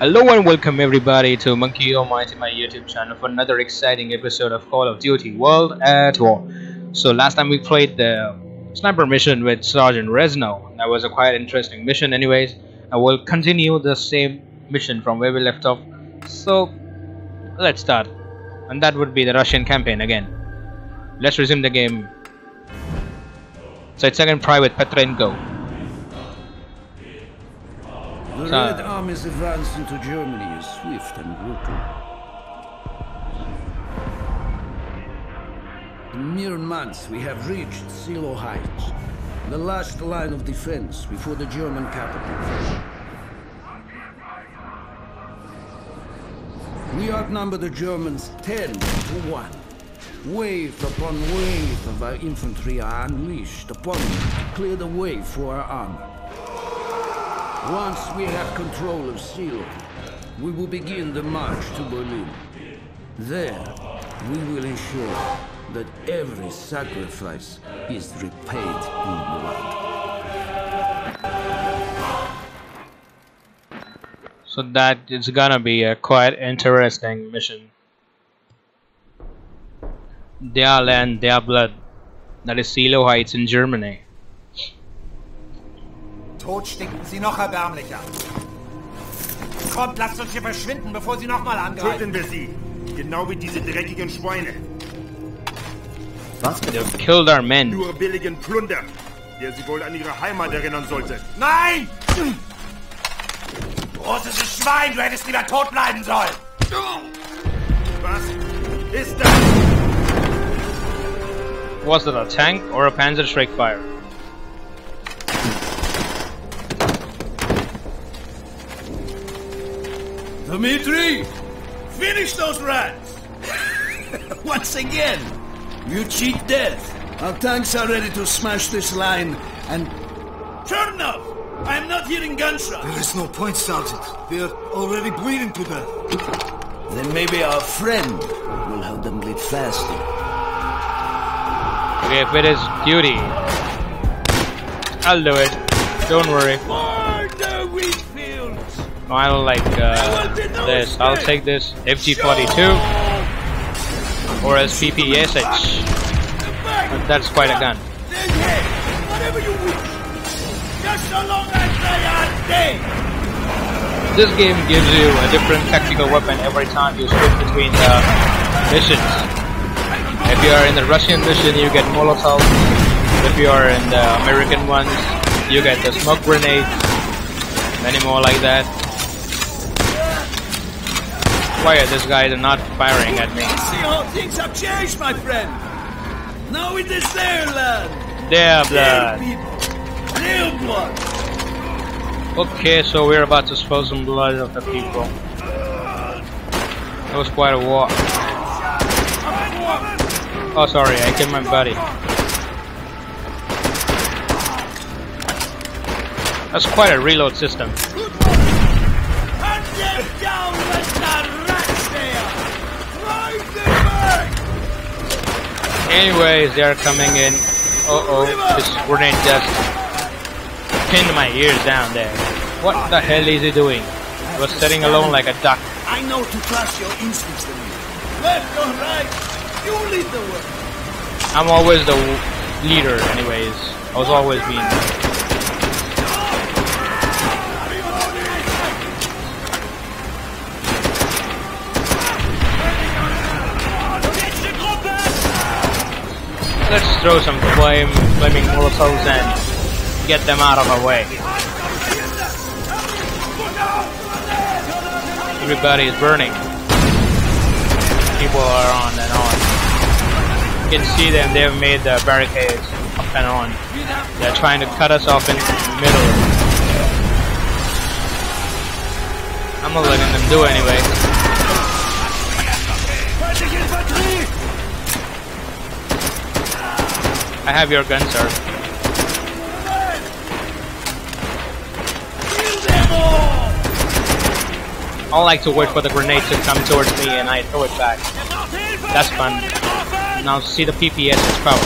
Hello and welcome everybody to Monkey Almighty my YouTube channel for another exciting episode of Call of Duty World at War. So last time we played the sniper mission with Sergeant Rezno. That was a quite interesting mission anyways. I will continue the same mission from where we left off. So let's start. And that would be the Russian campaign again. Let's resume the game. So it's second Private Petrenko. The So- Red Army's advance into Germany is swift and brutal. In mere months, we have reached Seelow Heights, the last line of defense before the German capital. We outnumber the Germans 10 to 1. Wave upon wave of our infantry are unleashed upon them to clear the way for our armor. Once we have control of Seelow, we will begin the march to Berlin. There, we will ensure that every sacrifice is repaid in blood. So that is gonna be a quite interesting mission. Their land, their blood. That is Seelow Heights in Germany. Tot stinken sie noch erbärmlicher. Kommt, lasst uns hier verschwinden, bevor sie nochmal angreifen. Töten wir sie. Genau wie diese dreckigen Schweine. They've killed our men. Nur billigen Plunder, der sie wohl an ihre Heimat erinnern sollte. Nein! Großes Schwein, du hättest lieber tot bleiben sollen. Was ist das? Was it a tank or a Panzer Fire? Dmitri! Finish those rats! Once again, you cheat death. Our tanks are ready to smash this line and. Chernov! I'm not hearing gunshots! There is no point, Sergeant. We are already bleeding to death. Then maybe our friend will help them bleed faster. Okay, if it is duty, I'll do it. Don't worry. For the wheat fields! No, I don't like uh, this. I'll take this FG42 or as PPSH. But that's quite a gun. This game gives you a different tactical weapon every time you switch between the missions. If you are in the Russian mission, you get Molotov. If you are in the American ones, you get the smoke grenade. Many more like that. Why are these guys not firing at me? See how things have changed, my friend. Now it is their land. Their blood. people. Their blood. Okay, so we're about to spill some blood of the people. That was quite a war. Oh, sorry, I killed my buddy. That's quite a reload system. Anyways, they're coming in. Uh oh, this grenade just pinned my ears down there. What the hell is he doing? He was sitting alone like a duck. I know to trust your instincts, Left or right, you lead the way. I'm always the leader, anyways. I was always being. Let's throw some flame, flaming molotovs and get them out of our way. Everybody is burning. People are on and on. You can see them, they've made the barricades up and on. They're trying to cut us off in the middle. I'm not letting them do it anyway. I have your gun, sir. I like to wait for the grenade to come towards me and I throw it back. That's fun. Now see the PPS is power.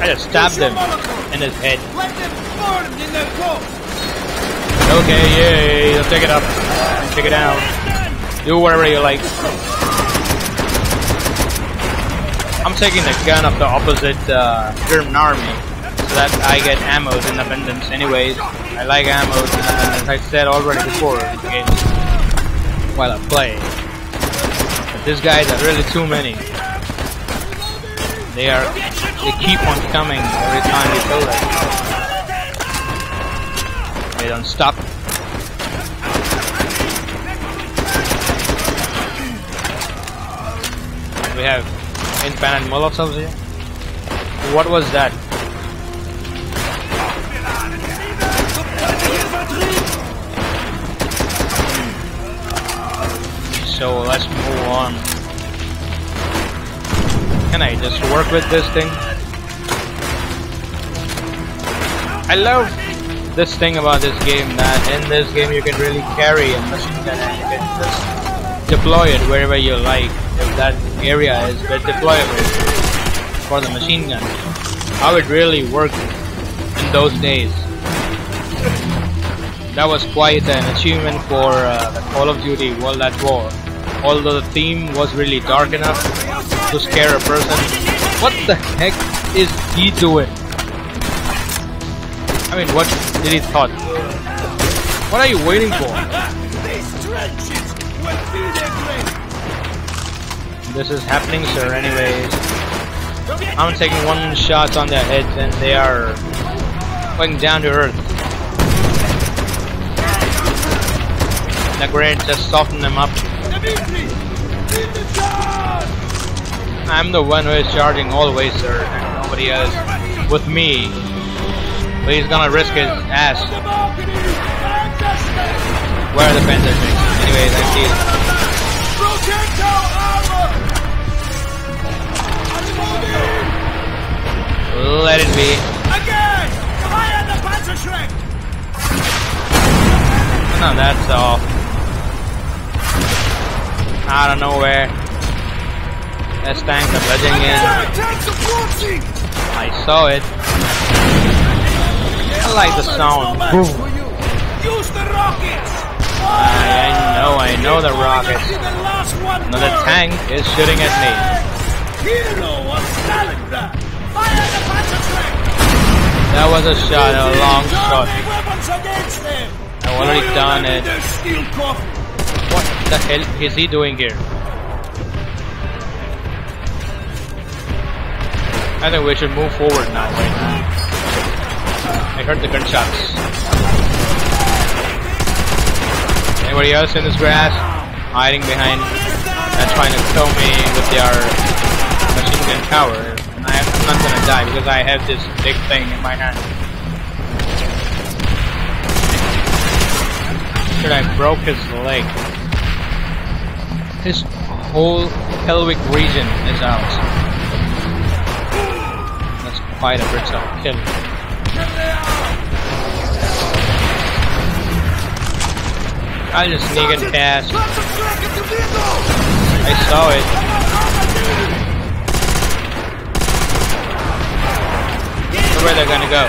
I just stabbed him in his head. Okay, yay, take it up. Take it down. Do whatever you like. I'm taking the gun of the opposite uh, German army so that I get ammo in abundance anyways. I like ammo and as I said already before in the game while I play. But these guys are really too many. They are they keep on coming every time you kill them. They don't stop. Have infinite molotovs here. What was that? So let's move on. Can I just work with this thing? I love this thing about this game that in this game you can really carry a machine gun and you can just deploy it wherever you like if that area is bit deployable for the machine gun. How it really worked in those days. That was quite an achievement for uh, the Call of Duty World at War. Although the theme was really dark enough to scare a person. What the heck is he doing? I mean, what did he thought? What are you waiting for? This is happening, sir. Anyways, I'm taking one shot on their heads, and they are going down to earth. The grenade just softened them up. I'm the one who is charging always, sir, and nobody else. With me, but he's gonna risk his ass. Where are the things? Anyways, I see Let it be. Again! Fire the Panzerschreck! No, that's all. Out of nowhere. This tank are budging in. I saw it. I like the sound. Boom. Use the rockets! I, I know, I know the rockets. The Another tank is shooting at me. Hero of Stalingrad! Fire the Panzerschreck! That was a shot, a long shot. weapons against them! I've already done it. Their steel coffin! What the hell is he doing here? I think we should move forward now, right now. I heard the gunshots. Anybody else in this grass? Hiding behind and trying to kill me with their machine gun tower. I, I'm not gonna die because I have this big thing in my hand. Should I broke his leg? His whole pelvic region is out. That's quite a brutal kill. I'll just sneak and pass. Panzerschreck at the window! I saw it. Where they're gonna go?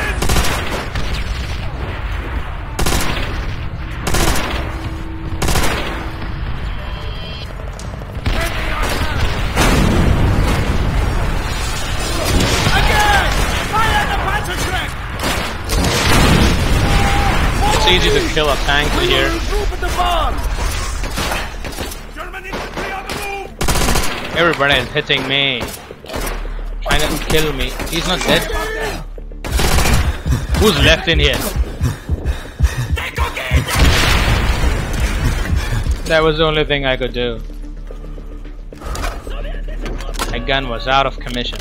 It's easy to kill a tank here. Everybody is hitting me. Trying to kill me. He's not dead. Who's left in here? That was the only thing I could do. My gun was out of commission.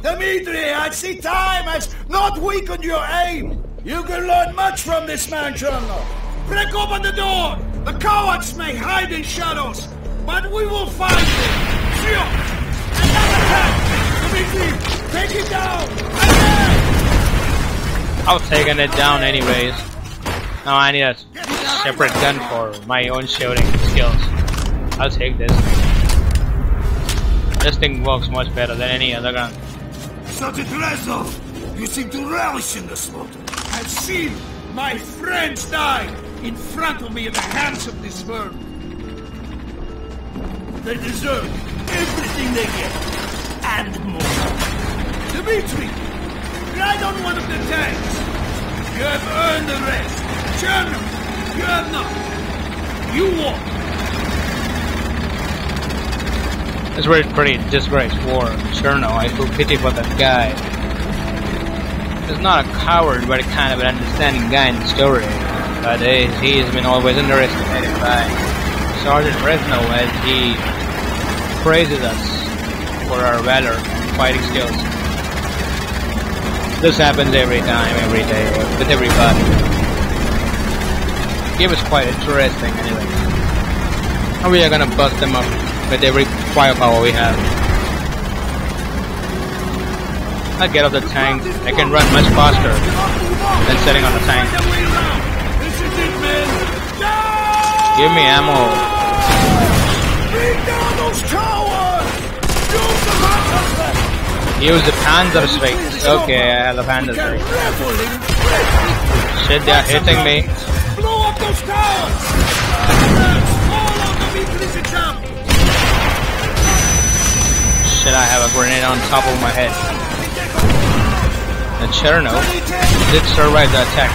Dimitri, I see time has not weakened your aim. You can learn much from this man, Colonel. Break open the door. The cowards may hide in shadows, but we will find them. Take it down! I was taking it down anyways. Now I need a separate gun for my own shooting skills. I'll take this. This thing works much better than any other gun. Sergeant Reznov, you seem to relish in the slaughter. I've seen my friends die in front of me at the hands of this verb. They deserve everything they get, and more. Dmitri, ride on one of the tanks. You have earned the rest. Cherno, you have not. You walk. It's really pretty disgrace for Cherno. I feel pity for that guy. He's not a coward, but a kind of an understanding guy in the story. But uh, he has been always underestimated by Sergeant Reznov as he praises us for our valor and fighting skills. This happens every time, every day, with everybody. It was quite interesting anyway. And we are gonna bust them up with every firepower we have. I get off the tank, I can run much faster than sitting on the tank. Give me ammo. Use the Panzer Strikes. Okay, I have the Panzer Strike. revel in victory! Shit, they're hitting me. Blow up those towers! Shit, I have a grenade on top of my head. And Cherno did survive the attack.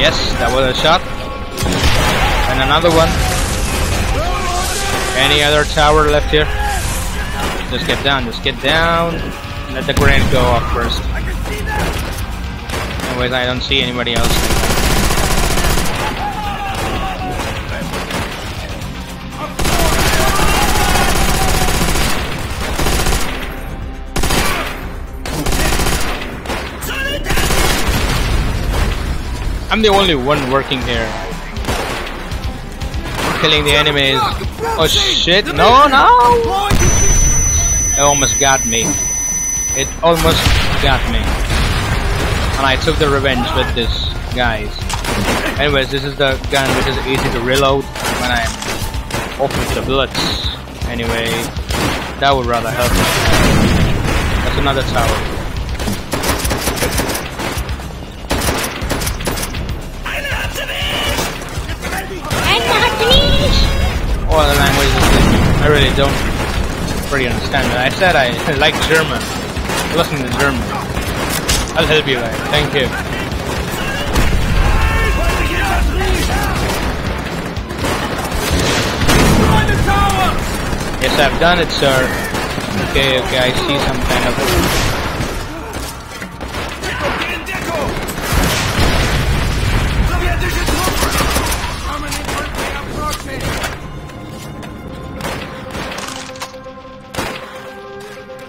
Yes, that was a shot. And another one. Any other tower left here? Just get down, just get down. Let the grenade go off first. Anyways, I don't see anybody else. I'm the only one working here. Killing the enemies. Oh shit, no, no! It almost got me. It almost got me. And I took the revenge with this, guys. Anyways, this is the gun which is easy to reload when I'm off with the bullets. Anyway, that would rather help. That's another tower. Language? I really don't pretty understand it. I said I like German. Listen to German. I'll help you guys. Thank you. Yes, I've done it, sir. Okay, okay, I see some kind of...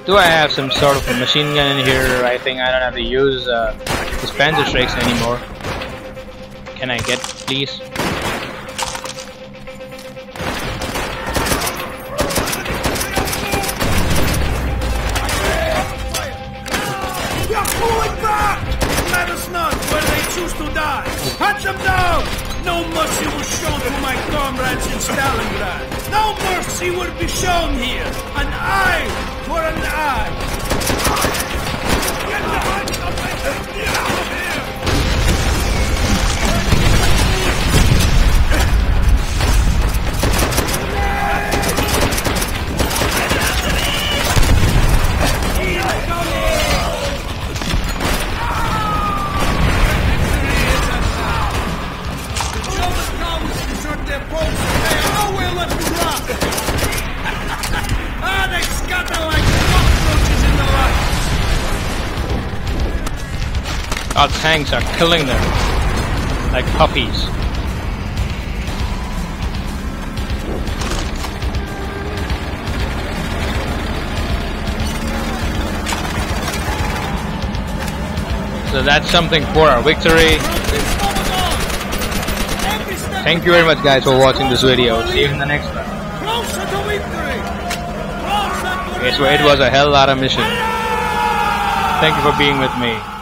Do I have some sort of a machine gun in here? I think I don't have to use uh, the Panzer Strikes anymore. Can I get, please? You're pulling! Let us know where they choose to die. Hunt them down! No mercy was shown to my comrades in Stalingrad. No mercy will be shown here. Are killing them like puppies. So that's something for our victory. Thank you very much guys for watching this video. See you in the next one. Okay, so it was a hell lot of mission. Thank you for being with me.